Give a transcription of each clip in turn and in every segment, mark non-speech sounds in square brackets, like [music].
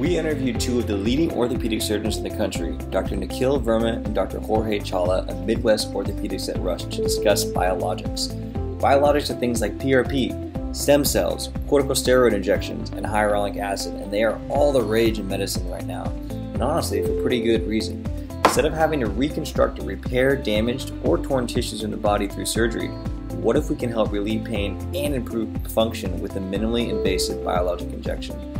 We interviewed two of the leading orthopedic surgeons in the country, Dr. Nikhil Verma and Dr. Jorge Chahla of Midwest Orthopedics at Rush, to discuss biologics. Biologics are things like PRP, stem cells, corticosteroid injections, and hyaluronic acid, and they are all the rage in medicine right now. And honestly, for pretty good reason. Instead of having to reconstruct or repair damaged or torn tissues in the body through surgery, what if we can help relieve pain and improve function with a minimally invasive biologic injection?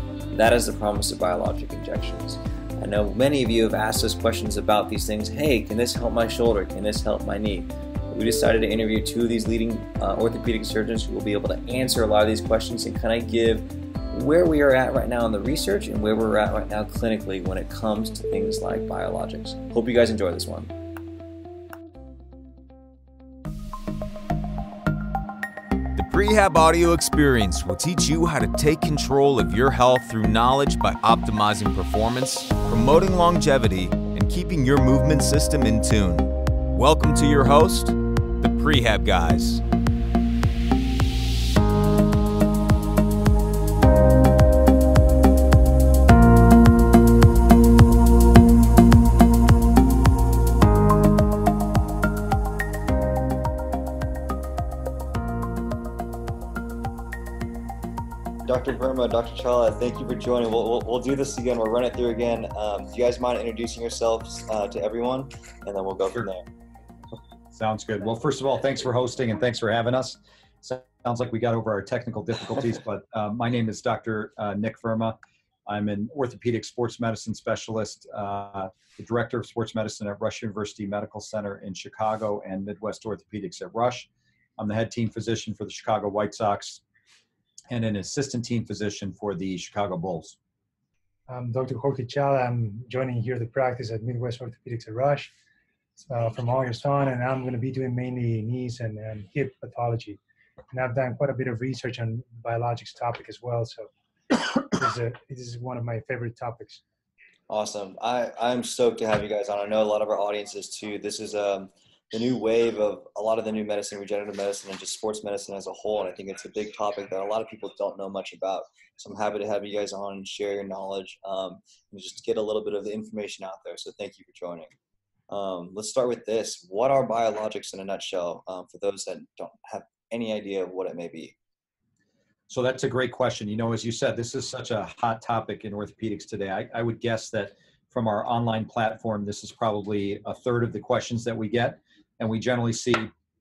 That is the promise of biologic injections. I know many of you have asked us questions about these things. Hey, can this help my shoulder? Can this help my knee? We decided to interview two of these leading uh, orthopedic surgeons who will be able to answer a lot of these questions and kind of give where we are at right now in the research and where we're at right now clinically when it comes to things like biologics. Hope you guys enjoy this one. Prehab Audio Experience will teach you how to take control of your health through knowledge by optimizing performance, promoting longevity, and keeping your movement system in tune. Welcome to your host, the Prehab Guys. Dr. Verma, Dr. Chahla, thank you for joining. We'll, we'll, we'll, do this again. We'll run it through again. Um, do you guys mind introducing yourselves uh, to everyone? And then we'll go from there. Sounds good. Well, first of all, thanks for hosting and thanks for having us. Sounds like we got over our technical difficulties, [laughs] but uh, my name is Dr. Uh, Nick Verma. I'm an orthopedic sports medicine specialist, uh, the director of sports medicine at Rush University Medical Center in Chicago and Midwest Orthopedics at Rush. I'm the head team physician for the Chicago White Sox, and an assistant team physician for the Chicago Bulls. I'm Dr. Jorge Chahla. I'm joining here the practice at Midwest Orthopedics at Rush uh, from August on, and I'm going to be doing mainly knees and, and, hip pathology. And I've done quite a bit of research on biologics topic as well. So this is, a, this is one of my favorite topics. Awesome. I, I'm stoked to have you guys on. I know a lot of our audiences too. This is um, the new wave of a lot of the new medicine, regenerative medicine, and just sports medicine as a whole. And I think it's a big topic that a lot of people don't know much about. So I'm happy to have you guys on and share your knowledge um, and just get a little bit of the information out there. So thank you for joining. Um, let's start with this. What are biologics in a nutshell um, for those that don't have any idea of what it may be? So that's a great question. You know, as you said, this is such a hot topic in orthopedics today. I, I would guess that from our online platform, this is probably a third of the questions that we get and we generally see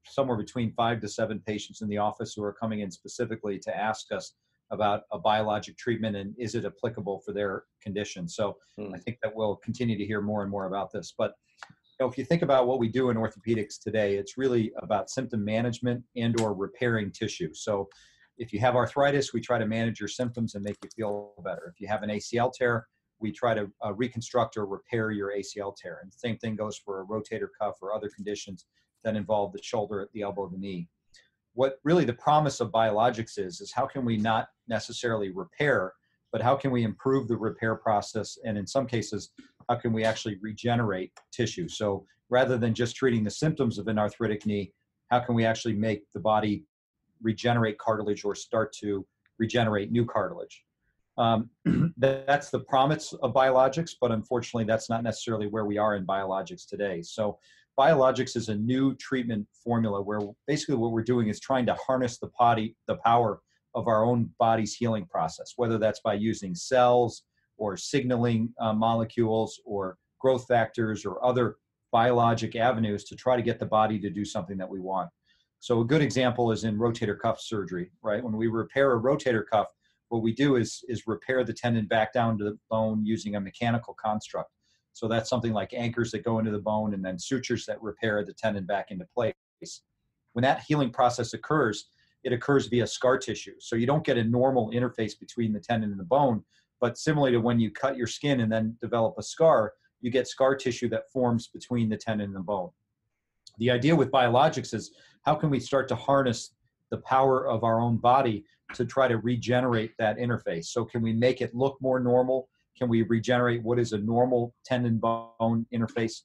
somewhere between five to seven patients in the office who are coming in specifically to ask us about a biologic treatment and is it applicable for their condition. So mm. I think that we'll continue to hear more and more about this. But you know, if you think about what we do in orthopedics today, it's really about symptom management and or repairing tissue. So if you have arthritis, we try to manage your symptoms and make you feel better. If you have an ACL tear, we try to uh, reconstruct or repair your ACL tear. And the same thing goes for a rotator cuff or other conditions that involve the shoulder, the elbow, the knee. What really the promise of biologics is, is how can we not necessarily repair, but how can we improve the repair process? And in some cases, how can we actually regenerate tissue? So rather than just treating the symptoms of an arthritic knee, how can we actually make the body regenerate cartilage or start to regenerate new cartilage? Um, [clears throat] that's the promise of biologics, but unfortunately, that's not necessarily where we are in biologics today. So, biologics is a new treatment formula where basically what we're doing is trying to harness the body, the power of our own body's healing process, whether that's by using cells or signaling uh, molecules or growth factors or other biologic avenues to try to get the body to do something that we want. So, a good example is in rotator cuff surgery, right? When we repair a rotator cuff, what we do is is repair the tendon back down to the bone using a mechanical construct. So that's something like anchors that go into the bone and then sutures that repair the tendon back into place. When that healing process occurs, it occurs via scar tissue. So you don't get a normal interface between the tendon and the bone, but similarly to when you cut your skin and then develop a scar, you get scar tissue that forms between the tendon and the bone. The idea with biologics is how can we start to harness the power of our own body to try to regenerate that interface. So can we make it look more normal? Can we regenerate what is a normal tendon bone interface?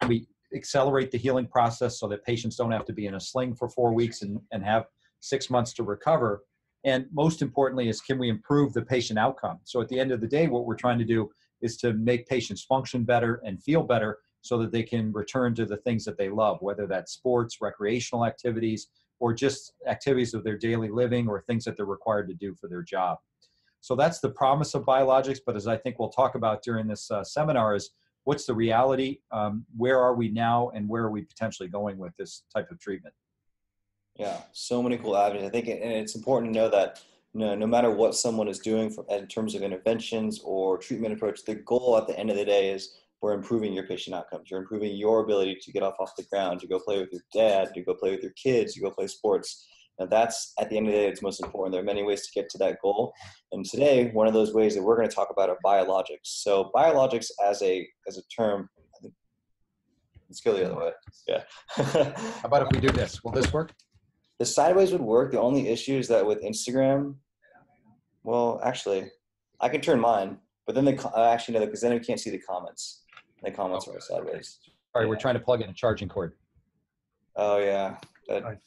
Can we accelerate the healing process so that patients don't have to be in a sling for four weeks and, and have six months to recover? And most importantly, is can we improve the patient outcome? So at the end of the day, what we're trying to do is to make patients function better and feel better so that they can return to the things that they love, whether that's sports, recreational activities, or just activities of their daily living or things that they're required to do for their job. So that's the promise of biologics. But as I think we'll talk about during this uh, seminar, is what's the reality? Um, where are we now, and where are we potentially going with this type of treatment? Yeah, so many cool avenues. I think, and it's important to know that no, no matter what someone is doing for, in terms of interventions or treatment approach, the goal at the end of the day is we're improving your patient outcomes. You're improving your ability to get off off the ground, to go play with your dad, to go play with your kids, to go play sports. Now that's at the end of the day, it's most important. There are many ways to get to that goal, and today one of those ways that we're going to talk about are biologics. So biologics as a as a term. Let's go the other way. Yeah. [laughs] How about if we do this? Will this work? The sideways would work. The only issue is that with Instagram, well, actually, I can turn mine, but then the uh, actually no, because then we can't see the comments. The comments okay. are sideways. All right, we're trying to plug in a charging cord. Oh yeah. That,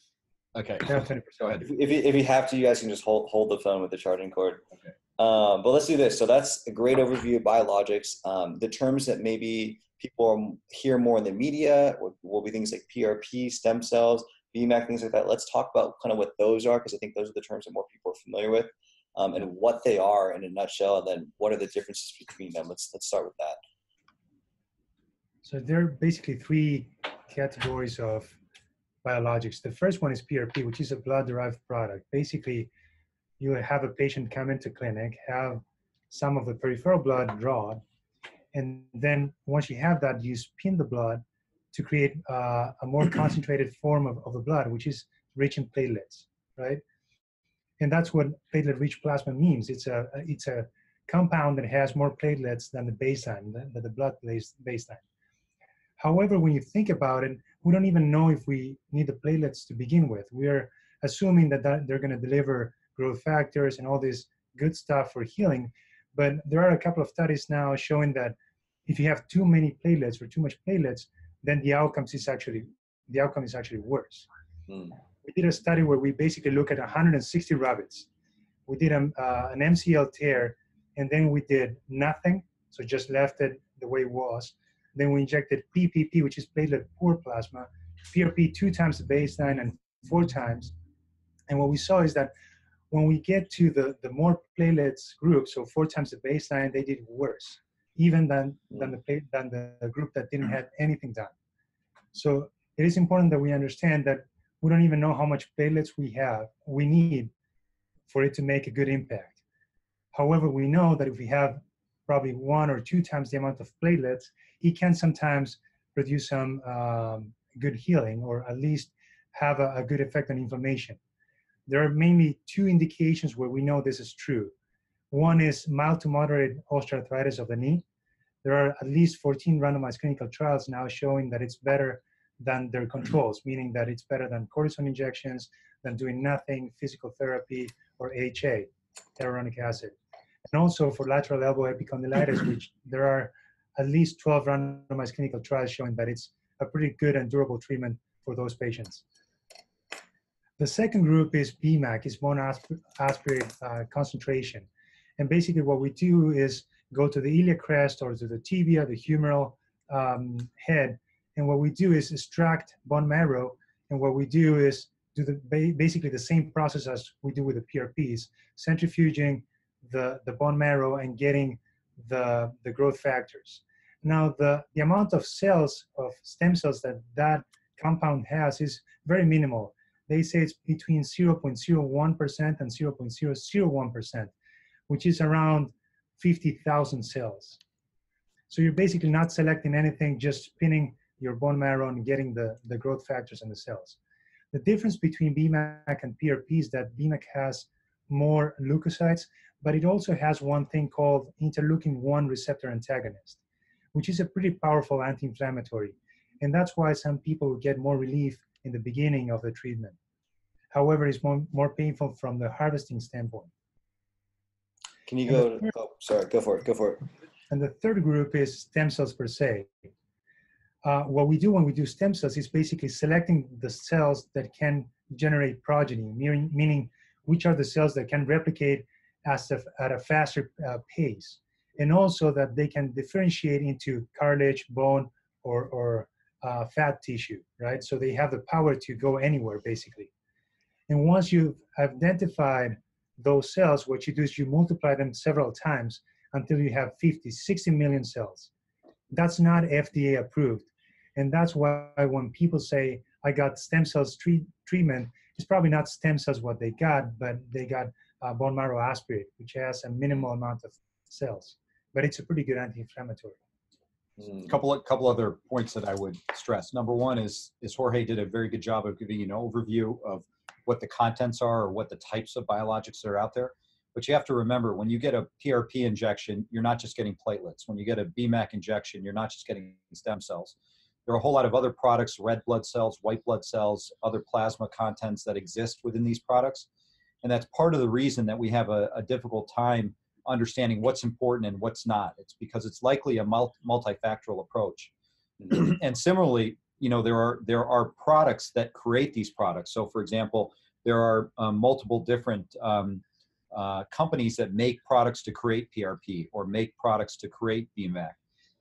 okay. Go ahead. If, if you, if you have to, you guys can just hold hold the phone with the charging cord. Okay. Um, but let's do this. So that's a great overview of biologics. Um, the terms that maybe people hear more in the media will, will be things like PRP, stem cells, BMAC, things like that. Let's talk about kind of what those are because I think those are the terms that more people are familiar with um, and what they are in a nutshell, and then what are the differences between them. Let's let's start with that. So there are basically three categories of biologics. The first one is PRP, which is a blood-derived product. Basically, you have a patient come into clinic, have some of the peripheral blood drawn, and then once you have that, you spin the blood to create uh, a more [clears throat] concentrated form of, of the blood, which is rich in platelets, right? and that's what platelet-rich plasma means. It's a it's a compound that has more platelets than the baseline, than the blood baseline. However, when you think about it, we don't even know if we need the platelets to begin with. We are assuming that, that they're going to deliver growth factors and all this good stuff for healing. But there are a couple of studies now showing that if you have too many platelets or too much platelets, then the outcomes is actually the outcome is actually worse. Mm we did a study where we basically look at 160 rabbits. We did a, uh, an MCL tear, and then we did nothing, so just left it the way it was. Then we injected PPP, which is platelet poor plasma, PRP two times the baseline and four times. And what we saw is that when we get to the, the more platelets group, so four times the baseline, they did worse, even than, than, the, than the group that didn't have anything done. So it is important that we understand that we don't even know how much platelets we have, we need for it to make a good impact. However, we know that if we have probably one or two times the amount of platelets, he can sometimes produce some um, good healing or at least have a, a good effect on inflammation. There are mainly two indications where we know this is true. One is mild to moderate osteoarthritis of the knee. There are at least 14 randomized clinical trials now showing that it's better than their controls, meaning that it's better than cortisone injections, than doing nothing, physical therapy, or HA, hyaluronic acid. And also for lateral elbow epicondylitis, which there are at least 12 randomized clinical trials showing that it's a pretty good and durable treatment for those patients. The second group is BMAC, is bone aspirate uh, concentration. And basically what we do is go to the iliac crest or to the tibia, the humeral um, head, and what we do is extract bone marrow. And what we do is do the basically the same process as we do with the PRPs, centrifuging the, the bone marrow and getting the, the growth factors. Now, the, the amount of cells, of stem cells that that compound has is very minimal. They say it's between 0.01% and 0.001%, which is around 50,000 cells. So you're basically not selecting anything, just pinning your bone marrow and getting the, the growth factors in the cells. The difference between BMAC and PRP is that BMAC has more leukocytes, but it also has one thing called interleukin 1 receptor antagonist, which is a pretty powerful anti-inflammatory. And that's why some people get more relief in the beginning of the treatment. However, it's more, more painful from the harvesting standpoint. Can you go, third, oh, sorry, go for it, go for it. And the third group is stem cells per se uh, what we do when we do stem cells is basically selecting the cells that can generate progeny, meaning, meaning which are the cells that can replicate at a, at a faster uh, pace, and also that they can differentiate into cartilage, bone, or, or uh, fat tissue, right? So they have the power to go anywhere, basically. And once you've identified those cells, what you do is you multiply them several times until you have 50, 60 million cells. That's not FDA approved. And that's why when people say, I got stem cells treat, treatment, it's probably not stem cells what they got, but they got uh, bone marrow aspirate, which has a minimal amount of cells. But it's a pretty good anti-inflammatory. A mm. couple of couple other points that I would stress. Number one is is Jorge did a very good job of giving you an overview of what the contents are or what the types of biologics that are out there. But you have to remember when you get a PRP injection, you're not just getting platelets. When you get a BMAC injection, you're not just getting stem cells. There are a whole lot of other products, red blood cells, white blood cells, other plasma contents that exist within these products. And that's part of the reason that we have a, a difficult time understanding what's important and what's not. It's because it's likely a multi- multifactorial approach. [clears throat] And similarly, you know, there are there are products that create these products. So, for example, there are um, multiple different um, uh, companies that make products to create PRP or make products to create BMAC.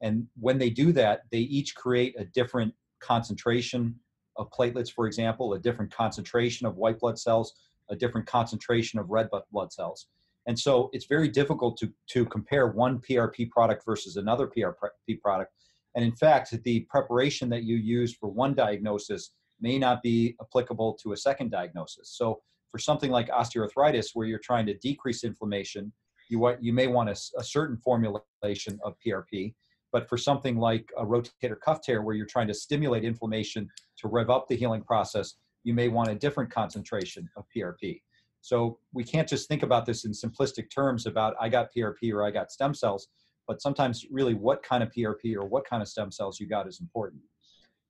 And when they do that, they each create a different concentration of platelets, for example, a different concentration of white blood cells, a different concentration of red blood cells. And so it's very difficult to, to compare one PRP product versus another PRP product. And in fact, the preparation that you use for one diagnosis may not be applicable to a second diagnosis. So for something like osteoarthritis, where you're trying to decrease inflammation, you, want, you may want a, a certain formulation of PRP. But for something like a rotator cuff tear, where you're trying to stimulate inflammation to rev up the healing process, you may want a different concentration of PRP. So we can't just think about this in simplistic terms about I got PRP or I got stem cells, but sometimes really what kind of PRP or what kind of stem cells you got is important.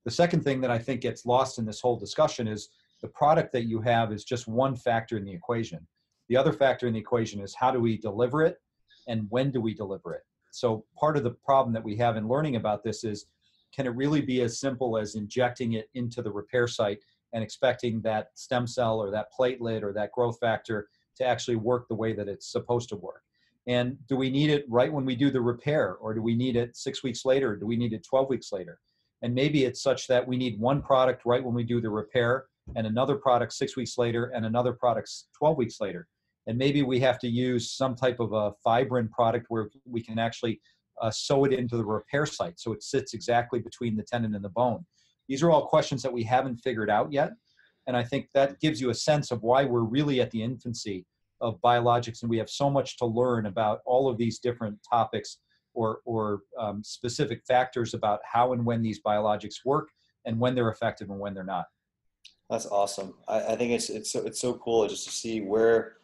The second thing that I think gets lost in this whole discussion is the product that you have is just one factor in the equation. The other factor in the equation is how do we deliver it and when do we deliver it? So part of the problem that we have in learning about this is can it really be as simple as injecting it into the repair site and expecting that stem cell or that platelet or that growth factor to actually work the way that it's supposed to work. And do we need it right when we do the repair, or do we need it six weeks later? do we need it 12 weeks later? And maybe it's such that we need one product right when we do the repair, and another product six weeks later, and another product 12 weeks later. And maybe we have to use some type of a fibrin product where we can actually uh, sew it into the repair site so it sits exactly between the tendon and the bone. These are all questions that we haven't figured out yet. And I think that gives you a sense of why we're really at the infancy of biologics and we have so much to learn about all of these different topics or, or um, specific factors about how and when these biologics work and when they're effective and when they're not. That's awesome. I, I think it's, it's, so, it's so cool just to see where,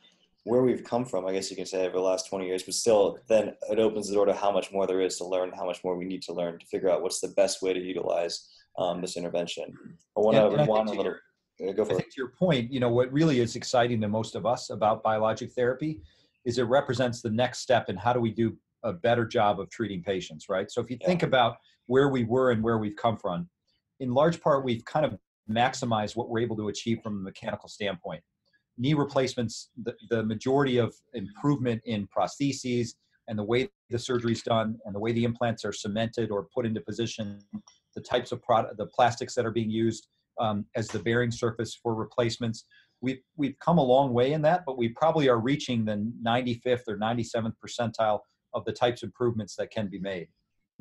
where we've come from, I guess you can say, over the last 20 years, but still, then it opens the door to how much more there is to learn, how much more we need to learn to figure out what's the best way to utilize um, this intervention. I want to rewind a little. Go for I it. think to your point, you know, what really is exciting to most of us about biologic therapy is it represents the next step in how do we do a better job of treating patients, right? So if you yeah. think about where we were and where we've come from, in large part, we've kind of maximized what we're able to achieve from a mechanical standpoint. Knee replacements, the, the majority of improvement in prostheses and the way the surgery is done and the way the implants are cemented or put into position the types of product, the plastics that are being used um, as the bearing surface for replacements. We've, we've come a long way in that, but we probably are reaching the 95th or 97th percentile of the types of improvements that can be made.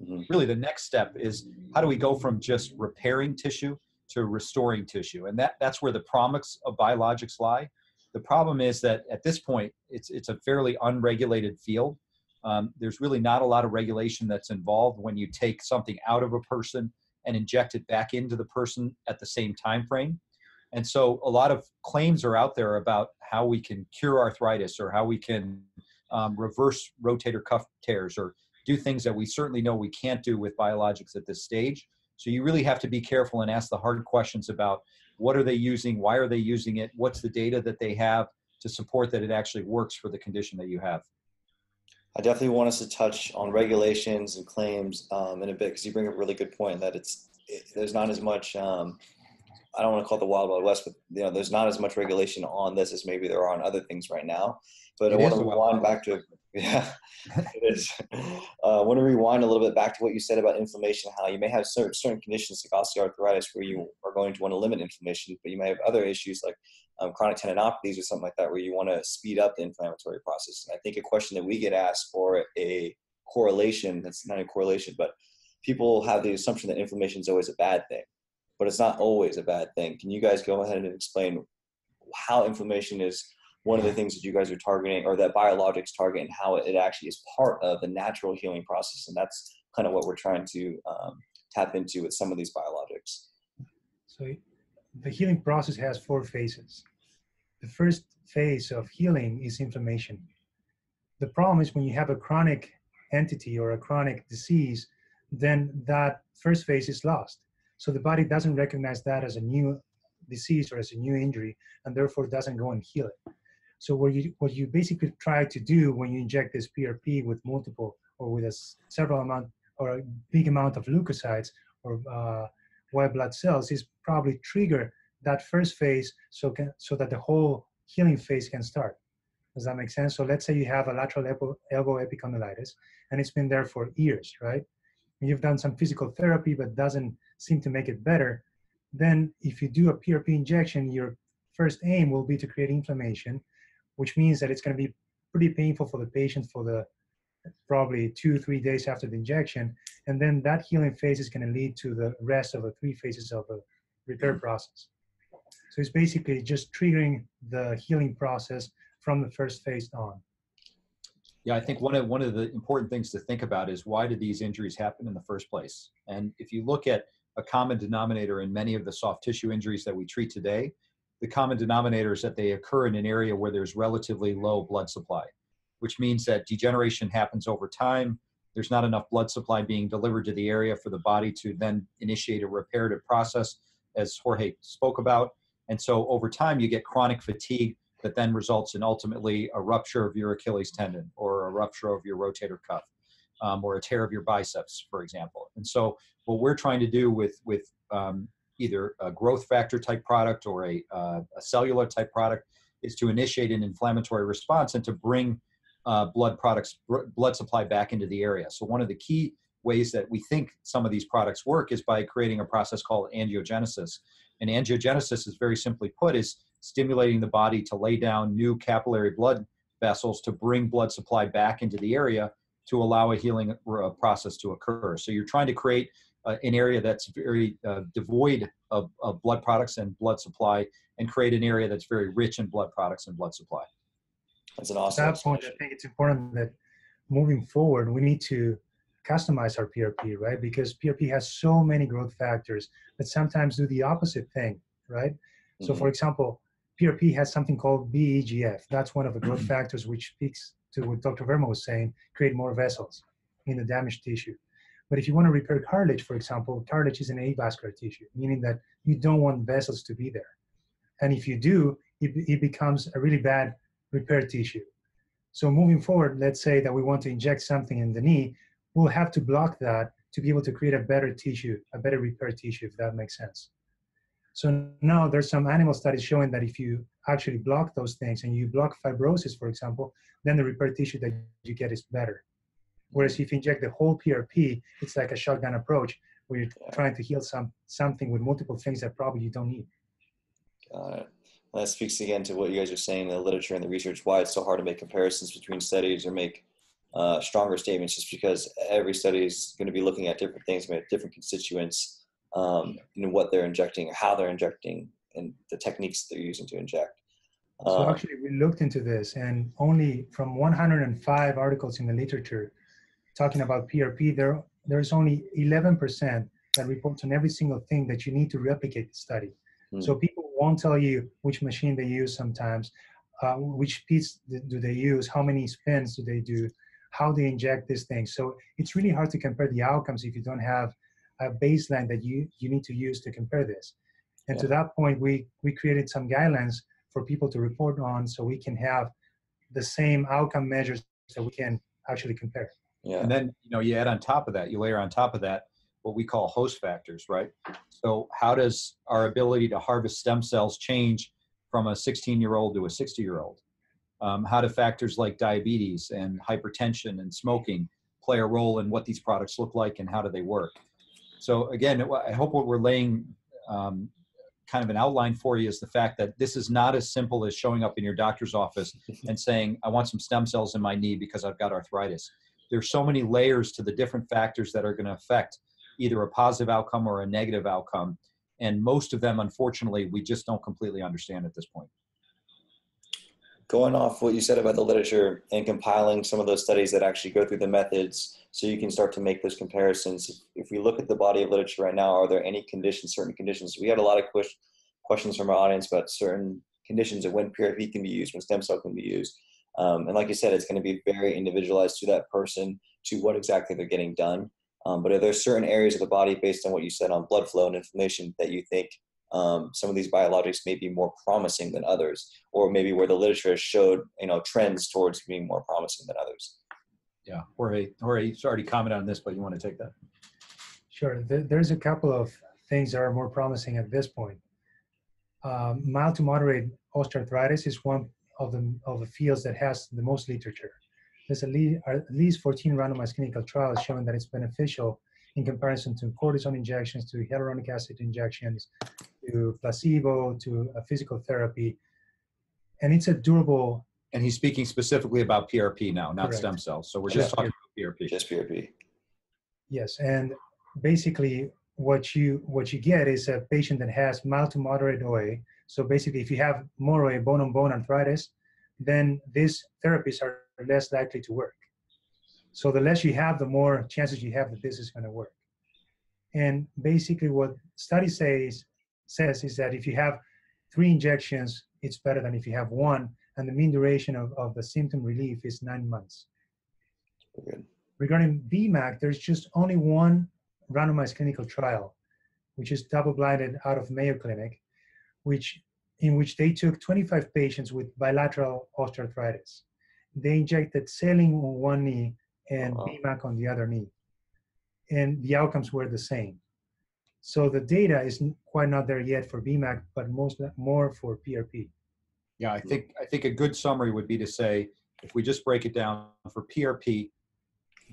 Mm-hmm. Really, the next step is how do we go from just repairing tissue to restoring tissue? And that, that's where the promise of biologics lie. The problem is that at this point, it's, it's a fairly unregulated field. Um, there's really not a lot of regulation that's involved when you take something out of a person and inject it back into the person at the same time frame. And so a lot of claims are out there about how we can cure arthritis or how we can um, reverse rotator cuff tears or do things that we certainly know we can't do with biologics at this stage. So you really have to be careful and ask the hard questions about what are they using, why are they using it, what's the data that they have to support that it actually works for the condition that you have. I definitely want us to touch on regulations and claims um, in a bit because you bring up a really good point that it's it, there's not as much um, I don't want to call it the wild wild west, but you know, there's not as much regulation on this as maybe there are on other things right now. But It I want to rewind back to [laughs] yeah, it is. [laughs] Uh, I want to rewind a little bit back to what you said about inflammation. How you may have certain certain conditions like osteoarthritis where you are going to want to limit inflammation, but you may have other issues like um, chronic tendinopathies or something like that where you want to speed up the inflammatory process. And I think a question that we get asked for a correlation that's not a correlation, but people have the assumption that inflammation is always a bad thing, but it's not always a bad thing. Can you guys go ahead and explain how inflammation is one of the things that you guys are targeting or that biologics target and how it actually is part of the natural healing process? And that's kind of what we're trying to um, tap into with some of these biologics. So the healing process has four phases. The first phase of healing is inflammation. The problem is when you have a chronic entity or a chronic disease, then that first phase is lost. So the body doesn't recognize that as a new disease or as a new injury, and therefore doesn't go and heal it. So what you what you basically try to do when you inject this PRP with multiple or with a several amount or a big amount of leukocytes or uh, white blood cells is probably trigger that first phase so can so that the whole healing phase can start. Does that make sense? So let's say you have a lateral elbow, elbow epicondylitis and it's been there for years, right? And you've done some physical therapy but doesn't seem to make it better. Then if you do a PRP injection, your first aim will be to create inflammation, which means that it's going to be pretty painful for the patient for the probably two, three days after the injection. And then that healing phase is going to lead to the rest of the three phases of the repair mm-hmm. process. So it's basically just triggering the healing process from the first phase on. Yeah, I think one of one of the important things to think about is why did these injuries happen in the first place? And if you look at a common denominator in many of the soft tissue injuries that we treat today, the common denominator is that they occur in an area where there's relatively low blood supply, which means that degeneration happens over time. There's not enough blood supply being delivered to the area for the body to then initiate a reparative process, as Jorge spoke about. And so over time, you get chronic fatigue that then results in ultimately a rupture of your Achilles tendon or a rupture of your rotator cuff um, or a tear of your biceps, for example. And so what we're trying to do with, with um, either a growth factor type product or a, uh, a cellular type product is to initiate an inflammatory response and to bring uh, blood products, blood supply back into the area. So one of the key ways that we think some of these products work is by creating a process called angiogenesis. And angiogenesis is very simply put is stimulating the body to lay down new capillary blood vessels to bring blood supply back into the area to allow a healing uh, process to occur. So you're trying to create uh, an area that's very uh, devoid of, of blood products and blood supply and create an area that's very rich in blood products and blood supply. That's an At awesome. that point, I think it's important that moving forward, we need to customize our PRP, right? Because PRP has so many growth factors that sometimes do the opposite thing, right? So, mm-hmm. for example, PRP has something called VEGF. That's one of the growth [clears throat] factors which speaks to what Dr. Verma was saying, create more vessels in the damaged tissue. But if you want to repair cartilage, for example, cartilage is an avascular tissue, meaning that you don't want vessels to be there. And if you do, it, it becomes a really bad repair tissue. So moving forward, let's say that we want to inject something in the knee, we'll have to block that to be able to create a better tissue, a better repair tissue, if that makes sense. So now there's some animal studies showing that if you actually block those things and you block fibrosis, for example, then the repair tissue that you get is better. Whereas if you inject the whole PRP, it's like a shotgun approach where you're trying to heal some something with multiple things that probably you don't need. Got it. That speaks again to what you guys are saying in the literature and the research, why it's so hard to make comparisons between studies or make uh, stronger statements, just because every study is going to be looking at different things, different constituents, um, and what they're injecting, or how they're injecting, and the techniques they're using to inject. So Um, actually, we looked into this, and only from 105 articles in the literature talking about PRP, there there's only 11% that reports on every single thing that you need to replicate the study. Hmm. So people won't tell you which machine they use sometimes, uh, which piece do they use, how many spins do they do, how they inject this thing. So it's really hard to compare the outcomes if you don't have a baseline that you you need to use to compare this. And to that point, we we created some guidelines for people to report on so we can have the same outcome measures that we can actually compare. yeah. And then, you know, you add on top of that, you layer on top of that what we call host factors, right? So how does our ability to harvest stem cells change from a 16 year old to a 60 year old? Um, how do factors like diabetes and hypertension and smoking play a role in what these products look like and how do they work? So again, I hope what we're laying um, kind of an outline for you is the fact that this is not as simple as showing up in your doctor's office [laughs] and saying, I want some stem cells in my knee because I've got arthritis. There's so many layers to the different factors that are going to affect either a positive outcome or a negative outcome. And most of them, unfortunately, we just don't completely understand at this point. Going off what you said about the literature and compiling some of those studies that actually go through the methods so you can start to make those comparisons. If we look at the body of literature right now, are there any conditions, certain conditions? We had a lot of questions from our audience about certain conditions of when PRP can be used, when stem cell can be used. Um, and like you said, it's going to be very individualized to that person, to what exactly they're getting done. Um, but are there certain areas of the body, based on what you said on blood flow and inflammation, that you think um, some of these biologics may be more promising than others, or maybe where the literature has showed you know trends towards being more promising than others? Yeah, Jorge, Jorge, you already commented on this, but you want to take that? Sure. There's a couple of things that are more promising at this point. Um, mild to moderate osteoarthritis is one of the of the fields that has the most literature. There's at least, at least 14 randomized clinical trials showing that it's beneficial in comparison to cortisone injections, to hyaluronic acid injections, to placebo, to a physical therapy. And it's a durable. And he's speaking specifically about PRP now, not Correct. stem cells. So we're just, just talking about PRP. Just PRP. Yes, and basically what you what you get is a patient that has mild to moderate OA. So basically, if you have more OA, bone-on-bone arthritis, then these therapies are less likely to work. So the less you have, the more chances you have that this is going to work. And basically, what study says says is that if you have three injections, it's better than if you have one, and the mean duration of, of the symptom relief is nine months. Good. Regarding BMAC, there's just only one randomized clinical trial, which is double-blinded out of Mayo Clinic, which in which they took 25 patients with bilateral osteoarthritis. They injected saline on one knee and wow. BMAC on the other knee, and the outcomes were the same. So the data is quite not there yet for BMAC, but most more for PRP. Yeah, I think I think a good summary would be to say if we just break it down for PRP,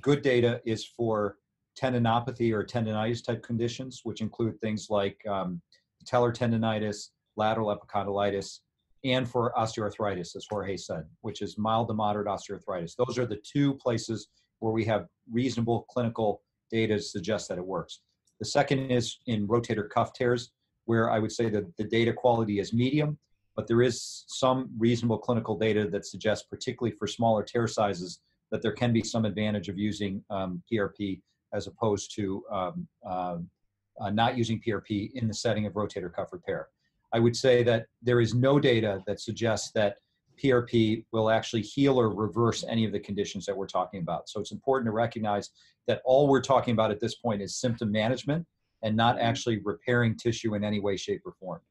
good data is for tendinopathy or tendonitis type conditions, which include things like um, patellar tendonitis, lateral epicondylitis, and for osteoarthritis, as Jorge said, which is mild to moderate osteoarthritis. Those are the two places where we have reasonable clinical data to suggest that it works. The second is in rotator cuff tears, where I would say that the data quality is medium, but there is some reasonable clinical data that suggests, particularly for smaller tear sizes, that there can be some advantage of using um, PRP as opposed to um, uh, uh, not using PRP in the setting of rotator cuff repair. I would say that there is no data that suggests that PRP will actually heal or reverse any of the conditions that we're talking about. So it's important to recognize that all we're talking about at this point is symptom management and not mm-hmm. actually repairing tissue in any way, shape, or form.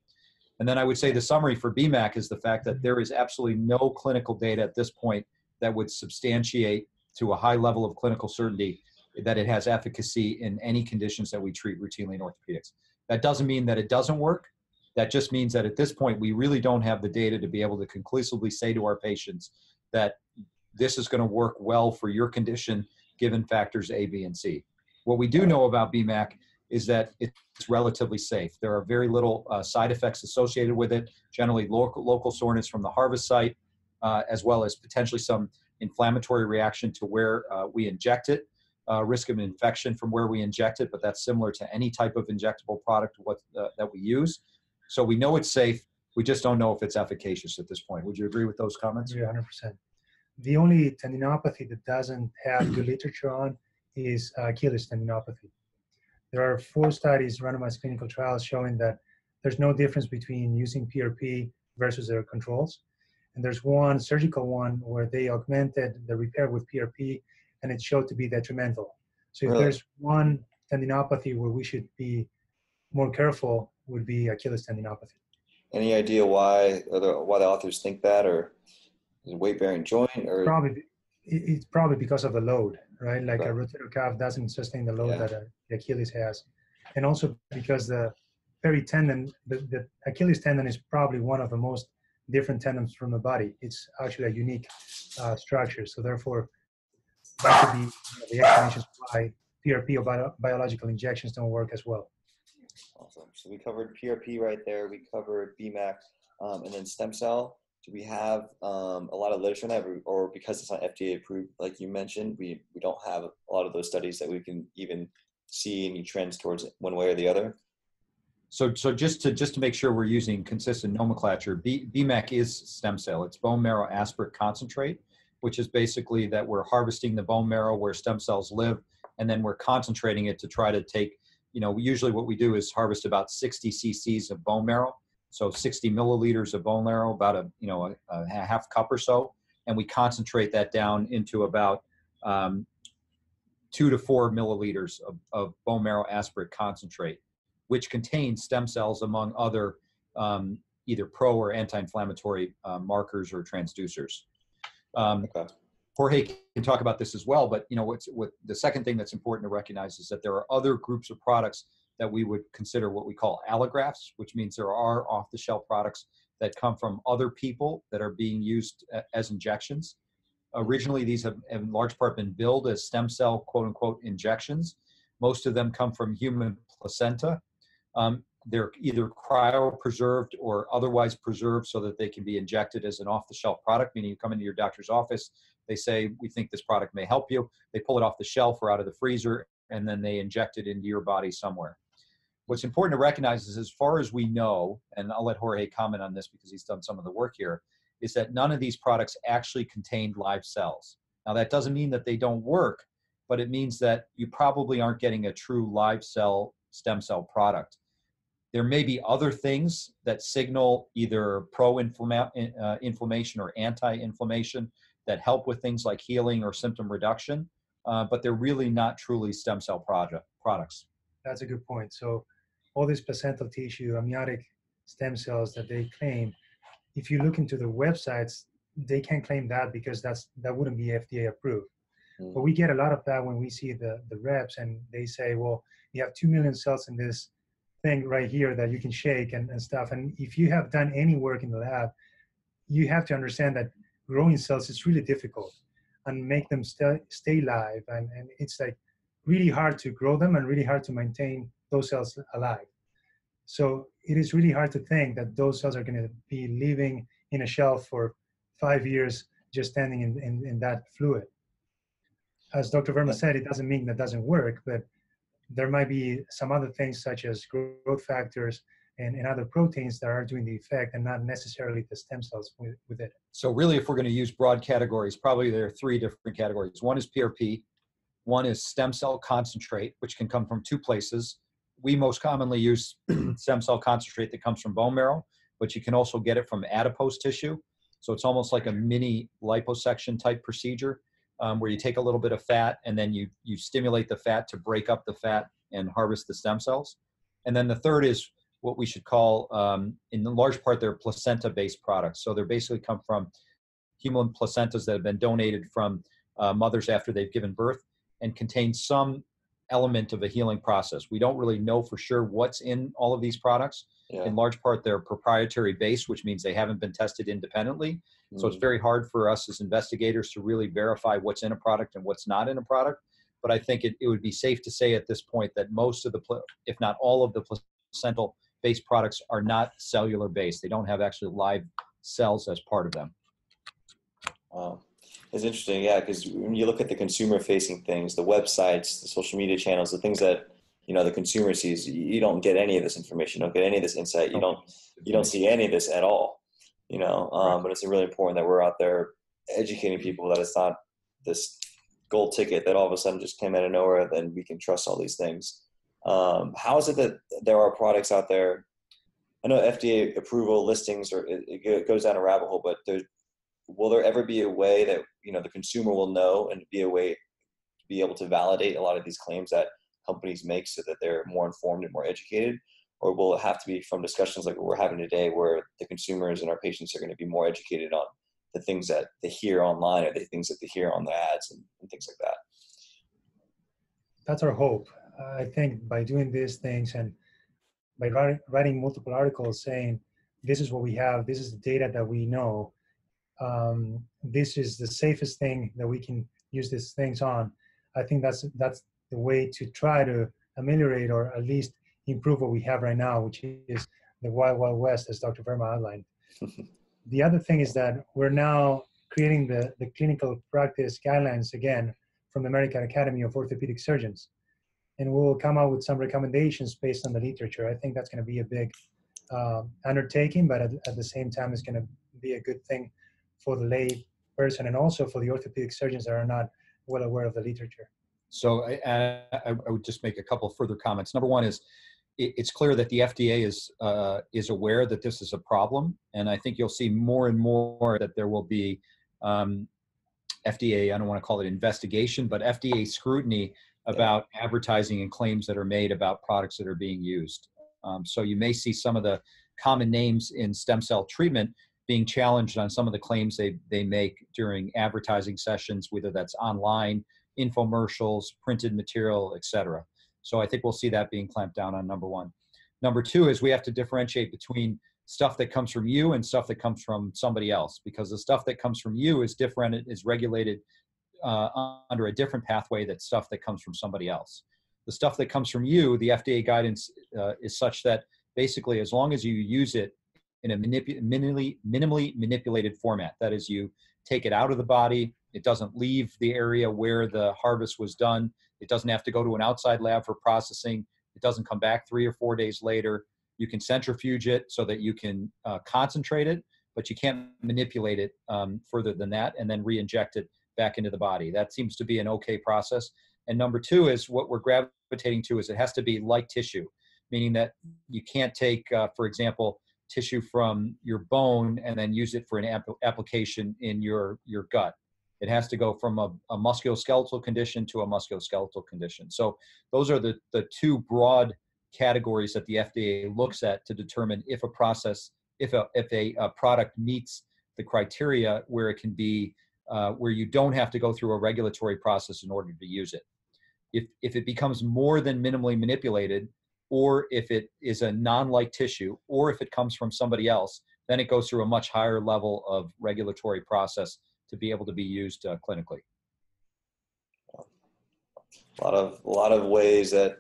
And then I would say the summary for BMAC is the fact that there is absolutely no clinical data at this point that would substantiate to a high level of clinical certainty that it has efficacy in any conditions that we treat routinely in orthopedics. That doesn't mean that it doesn't work. That just means that at this point, we really don't have the data to be able to conclusively say to our patients that this is going to work well for your condition given factors A, B, and C. What we do know about BMAC is that it's relatively safe. There are very little uh, side effects associated with it, generally local, local soreness from the harvest site, uh, as well as potentially some inflammatory reaction to where uh, we inject it, uh, risk of infection from where we inject it, but that's similar to any type of injectable product what, uh, that we use. So we know it's safe. We just don't know if it's efficacious at this point. Would you agree with those comments? Yeah, 100%. The only tendinopathy that doesn't have good literature on is uh, Achilles tendinopathy. There are four studies, randomized clinical trials, showing that there's no difference between using PRP versus their controls. And there's one surgical one where they augmented the repair with PRP and it showed to be detrimental. So if really? there's one tendinopathy where we should be more careful, would be Achilles tendinopathy. Any idea why the, why the authors think that, or is it weight bearing joint, or probably it's probably because of the load, right? Like Right. a rotator cuff doesn't sustain the load Yeah. that the Achilles has, and also because the peri tendon, the, the Achilles tendon is probably one of the most different tendons from the body. It's actually a unique uh, structure, so therefore that could be the explanations why PRP or bio, biological injections don't work as well. So we covered PRP right there. We covered BMAC, um, and then stem cell. Do we have um, a lot of literature on that, or- or because it's not FDA approved, like you mentioned, we we don't have a lot of those studies that we can even see any trends towards one way or the other. So, so just to just to make sure we're using consistent nomenclature, B, BMAC is stem cell. It's bone marrow aspirate concentrate, which is basically that we're harvesting the bone marrow where stem cells live, and then we're concentrating it to try to take. You know, usually what we do is harvest about 60 cc's of bone marrow, so 60 milliliters of bone marrow, about a you know a, a half cup or so, and we concentrate that down into about um, two to four milliliters of, of bone marrow aspirate concentrate which contains stem cells among other um, either pro or anti-inflammatory uh, markers or transducers. Um, Okay. Jorge can talk about this as well, but you know what's what the second thing that's important to recognize is that there are other groups of products that we would consider what we call allografts, which means there are off-the-shelf products that come from other people that are being used as injections. Originally, these have, in large part been billed as stem cell quote unquote injections. Most of them come from human placenta. Um, they're either cryopreserved or otherwise preserved so that they can be injected as an off-the-shelf product. Meaning, you come into your doctor's office, they say, "We think this product may help you." They pull it off the shelf or out of the freezer, and then they inject it into your body somewhere. What's important to recognize is, as far as we know, and I'll let Jorge comment on this because he's done some of the work here, is that none of these products actually contained live cells. Now, that doesn't mean that they don't work, but it means that you probably aren't getting a true live cell stem cell product. There may be other things that signal either pro uh, inflammation or anti inflammation that help with things like healing or symptom reduction, uh, but they're really not truly stem cell project, products. That's a good point. So all this placental tissue, amniotic stem cells that they claim, if you look into the websites, they can't claim that because that's that wouldn't be FDA approved. Mm. But we get a lot of that when we see the the reps and they say, well, you have two million cells in this thing right here that you can shake and, and stuff. And if you have done any work in the lab, you have to understand that growing cells is really difficult and make them stay stay live. And, and it's like really hard to grow them and really hard to maintain those cells alive. So it is really hard to think that those cells are going to be living in a shell for five years just standing in, in, in that fluid. As Dr. Verma said, it doesn't mean that doesn't work, but there might be some other things such as growth factors and, and other proteins that are doing the effect and not necessarily the stem cells with, with it. So really, if we're going to use broad categories, probably there are three different categories. One is PRP, one is stem cell concentrate, which can come from two places. We most commonly use [clears throat] stem cell concentrate that comes from bone marrow, but you can also get it from adipose tissue. So it's almost like a mini liposuction type procedure um, where you take a little bit of fat and then you, you stimulate the fat to break up the fat and harvest the stem cells. And then the third is what we should call, um, in large part, they're placenta based products. So they're basically come from human placentas that have been donated from uh, mothers after they've given birth and contain some element of a healing process. We don't really know for sure what's in all of these products. Yeah. In large part, they're proprietary based, which means they haven't been tested independently. So it's Mm. very hard for us as investigators to really verify what's in a product and what's not in a product. But I think it, it would be safe to say at this point that most of the, if not all of the placental based products are not cellular based. They don't have actually live cells as part of them. Wow. It's interesting, yeah, because when you look at the consumer-facing things, the websites, the social media channels, the things that you know the consumer sees, you you don't get any of this information. You don't get any of this insight. You don't you don't see any of this at all. You know, um, but it's really important that we're out there educating people that it's not this gold ticket that all of a sudden just came out of nowhere. Then we can trust all these things. Um, how is it that there are products out there? I know FDA approval listings, or it, it goes down a rabbit hole, but there, will there ever be a way that you know the consumer will know and be a way to be able to validate a lot of these claims that companies make so that they're more informed and more educated or will it have to be from discussions like what we're having today where the consumers and our patients are going to be more educated on the things that they hear online or the things that they hear on the ads and, and things like that. That's our hope. I think by doing these things and by writing, multiple articles saying this is what we have, this is the data that we know, um, this is the safest thing that we can use these things on. I think that's that's the way to try to ameliorate or at least improve what we have right now, which is the wild wild west, as Dr. Verma outlined. [laughs] the other thing is that we're now creating the, the clinical practice guidelines again from the American Academy of Orthopedic Surgeons. And we'll come out with some recommendations based on the literature. I think that's going to be a big uh, undertaking, but at, at the same time, it's going to be a good thing for the lay person and also for the orthopedic surgeons that are not well aware of the literature. So I, I, I would just make a couple further comments. Number one is it's clear that the FDA is uh, is aware that this is a problem, and I think you'll see more and more that there will be um, FDA. I don't want to call it investigation, but FDA scrutiny about advertising and claims that are made about products that are being used. Um, so you may see some of the common names in stem cell treatment being challenged on some of the claims they, they make during advertising sessions, whether that's online, infomercials, printed material, etc. So I think we'll see that being clamped down on number one. Number two is we have to differentiate between stuff that comes from you and stuff that comes from somebody else because the stuff that comes from you is different, is regulated uh, under a different pathway than stuff that comes from somebody else. The stuff that comes from you, the FDA guidance uh, is such that basically as long as you use it in a manipu- minimally, minimally manipulated format. That is, you take it out of the body, it doesn't leave the area where the harvest was done, it doesn't have to go to an outside lab for processing, it doesn't come back three or four days later. You can centrifuge it so that you can uh, concentrate it, but you can't manipulate it um, further than that and then re inject it back into the body. That seems to be an okay process. And number two is what we're gravitating to is it has to be like tissue, meaning that you can't take, uh, for example, tissue from your bone and then use it for an ap- application in your your gut. It has to go from a, a musculoskeletal condition to a musculoskeletal condition. So those are the the two broad categories that the FDA looks at to determine if a process, if a if a, a product meets the criteria where it can be uh, where you don't have to go through a regulatory process in order to use it. If if it becomes more than minimally manipulated, or if it is a non-like tissue, or if it comes from somebody else, then it goes through a much higher level of regulatory process to be able to be used uh, clinically. A lot of a lot of ways that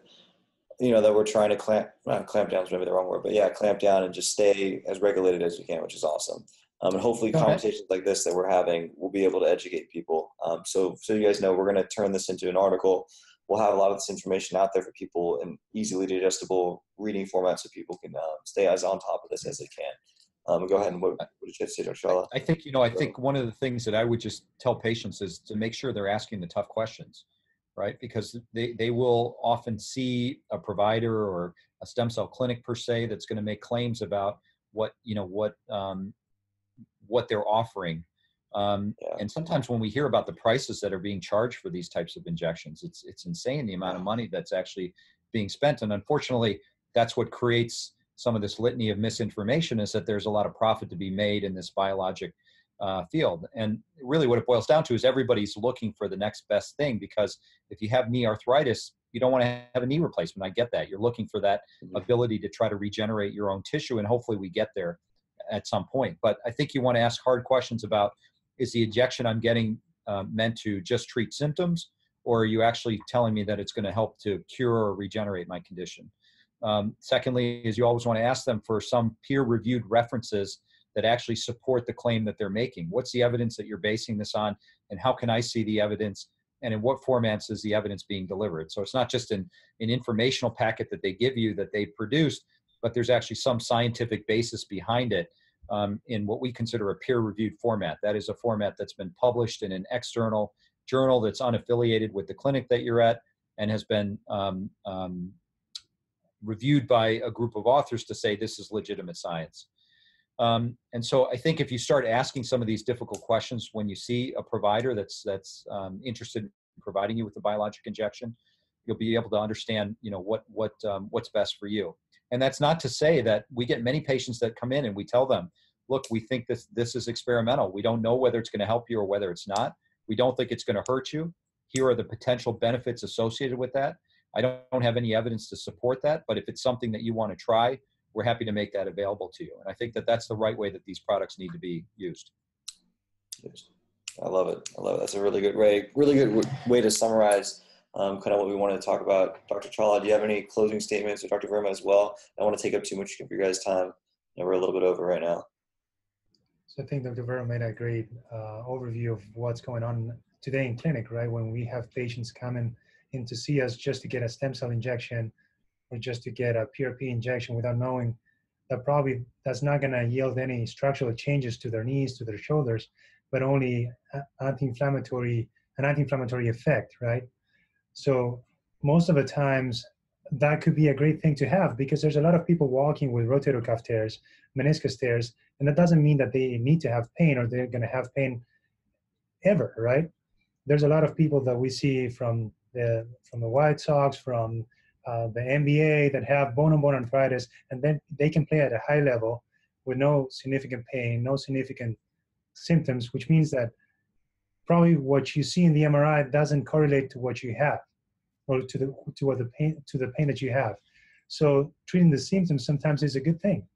you know that we're trying to clamp clamp down is maybe the wrong word, but yeah, clamp down and just stay as regulated as we can, which is awesome. Um, and hopefully, okay. conversations like this that we're having will be able to educate people. Um, so, so you guys know, we're going to turn this into an article we'll have a lot of this information out there for people in easily digestible reading format so people can uh, stay as on top of this as they can. Um, go ahead and what, what did you say, Dr. I think, you know, I think one of the things that I would just tell patients is to make sure they're asking the tough questions, right? Because they, they will often see a provider or a stem cell clinic per se that's going to make claims about what, you know, what, um, what they're offering um, yeah. And sometimes when we hear about the prices that are being charged for these types of injections, it's it's insane the amount of money that's actually being spent. And unfortunately, that's what creates some of this litany of misinformation is that there's a lot of profit to be made in this biologic uh, field. And really, what it boils down to is everybody's looking for the next best thing because if you have knee arthritis, you don't want to have a knee replacement. I get that. You're looking for that mm-hmm. ability to try to regenerate your own tissue, and hopefully, we get there at some point. But I think you want to ask hard questions about is the injection I'm getting uh, meant to just treat symptoms, or are you actually telling me that it's going to help to cure or regenerate my condition? Um, secondly, is you always want to ask them for some peer-reviewed references that actually support the claim that they're making. What's the evidence that you're basing this on, and how can I see the evidence? And in what formats is the evidence being delivered? So it's not just an, an informational packet that they give you that they produced, but there's actually some scientific basis behind it um, in what we consider a peer-reviewed format. That is a format that's been published in an external journal that's unaffiliated with the clinic that you're at and has been um, um, reviewed by a group of authors to say this is legitimate science. Um, and so I think if you start asking some of these difficult questions when you see a provider that's that's um, interested in providing you with a biologic injection, you'll be able to understand, you know, what what um, what's best for you. And that's not to say that we get many patients that come in and we tell them, look, we think this this is experimental. We don't know whether it's going to help you or whether it's not. We don't think it's going to hurt you. Here are the potential benefits associated with that. I don't, don't have any evidence to support that, but if it's something that you want to try, we're happy to make that available to you. And I think that that's the right way that these products need to be used. I love it. I love it. That's a really good way, really good way to summarize um, kind of what we wanted to talk about. Dr. Chahla, do you have any closing statements, or Dr. Verma as well? I don't want to take up too much of your guys' time. We're a little bit over right now. I think Dr. Verma made a great uh, overview of what's going on today in clinic, right? When we have patients coming in to see us just to get a stem cell injection or just to get a PRP injection without knowing that probably that's not going to yield any structural changes to their knees, to their shoulders, but only anti-inflammatory, an anti-inflammatory effect, right? So most of the times that could be a great thing to have because there's a lot of people walking with rotator cuff tears, meniscus tears, and that doesn't mean that they need to have pain or they're going to have pain ever, right? There's a lot of people that we see from the from the White Sox, from uh, the NBA that have bone on bone arthritis, and then they can play at a high level with no significant pain, no significant symptoms, which means that probably what you see in the MRI doesn't correlate to what you have or to the to what the pain to the pain that you have. So treating the symptoms sometimes is a good thing.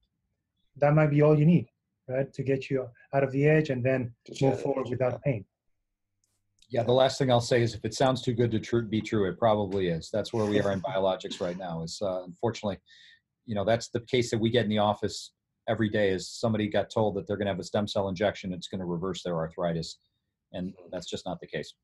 That might be all you need, right, to get you out of the edge and then move forward without pain. Yeah, the last thing I'll say is if it sounds too good to tr- be true, it probably is. That's where we are in [laughs] biologics right now. Is uh, unfortunately, you know, that's the case that we get in the office every day. Is somebody got told that they're going to have a stem cell injection, it's going to reverse their arthritis, and that's just not the case.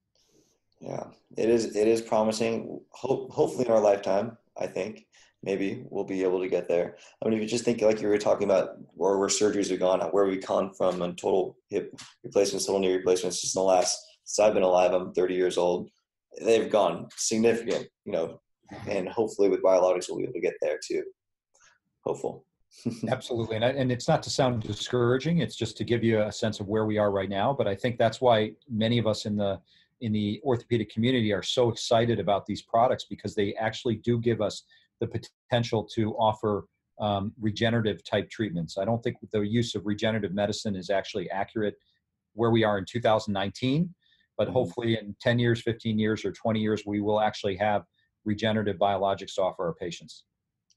Yeah, it is. It is promising. Hope, hopefully, in our lifetime, I think maybe we'll be able to get there. I mean, if you just think like you were talking about where where surgeries have gone, where we've from and total hip replacements, total knee replacements, just in the last since I've been alive, I'm 30 years old. They've gone significant, you know, and hopefully with biologics we'll be able to get there too. Hopeful. [laughs] Absolutely, and and it's not to sound discouraging. It's just to give you a sense of where we are right now. But I think that's why many of us in the in the orthopedic community are so excited about these products because they actually do give us the potential to offer um, regenerative type treatments. I don't think the use of regenerative medicine is actually accurate where we are in 2019 but mm-hmm. hopefully in 10 years 15 years or 20 years we will actually have regenerative biologics to offer our patients.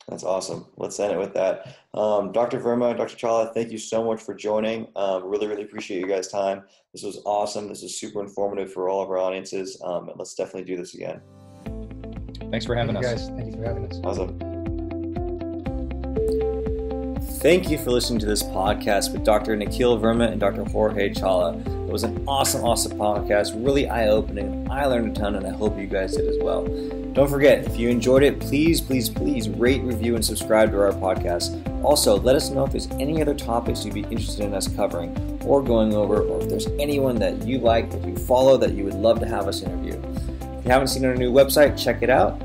That's awesome. Let's end it with that. Um, dr verma dr chahla thank you so much for joining. Um, really really appreciate you guys time. This was awesome. This is super informative for all of our audiences. Um, let's definitely do this again thanks for having thank us guys thank you for having us awesome Thank you for listening to this podcast with Dr. Nikhil Verma and Dr. Jorge Chahla. It was an awesome, awesome podcast, really eye opening. I learned a ton, and I hope you guys did as well. Don't forget, if you enjoyed it, please, please, please rate, review, and subscribe to our podcast. Also, let us know if there's any other topics you'd be interested in us covering or going over, or if there's anyone that you like, that you follow, that you would love to have us interview. If you haven't seen our new website, check it out